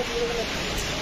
何ですか